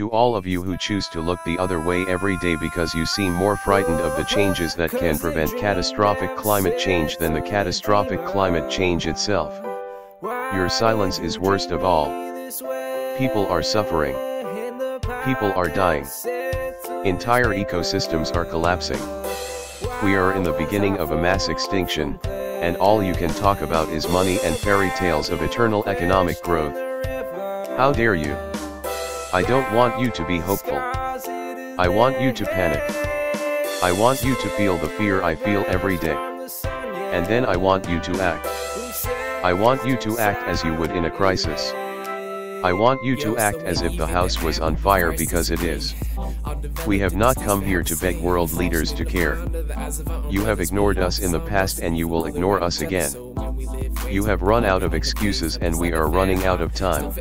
To all of you who choose to look the other way every day because you seem more frightened of the changes that can prevent catastrophic climate change than the catastrophic climate change itself. Your silence is worst of all. People are suffering. People are dying. Entire ecosystems are collapsing. We are in the beginning of a mass extinction, and all you can talk about is money and fairy tales of eternal economic growth. How dare you? I don't want you to be hopeful. I want you to panic. I want you to feel the fear I feel every day. And then I want you to act. I want you to act as you would in a crisis. I want you to act as if the house was on fire because it is. We have not come here to beg world leaders to care. You have ignored us in the past and you will ignore us again. You have run out of excuses and we are running out of time.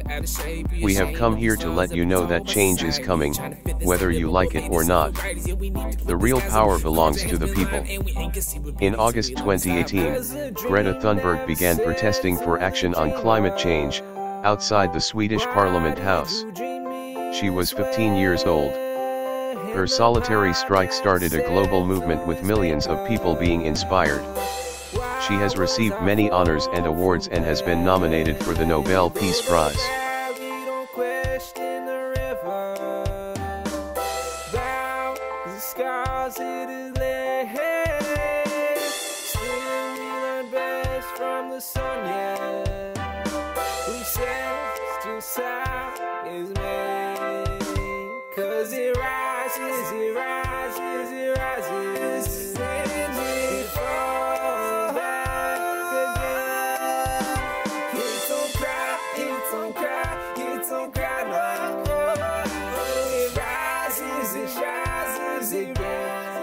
We have come here to let you know that change is coming, whether you like it or not. The real power belongs to the people. In August 2018, Greta Thunberg began protesting for action on climate change, outside the Swedish Parliament House. She was 15 years old. Her solitary strike started a global movement with millions of people being inspired. She has received many honors and awards and has been nominated for the Nobel Peace Prize. Cause it rises, it rises, it rises. Rises again.